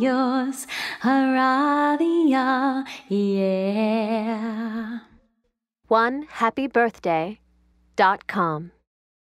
yours, Aradia, yeah. One happy birthday dot com.